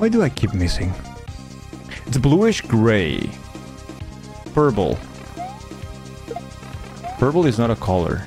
Why do I keep missing? It's bluish gray. Purple. Purple is not a color.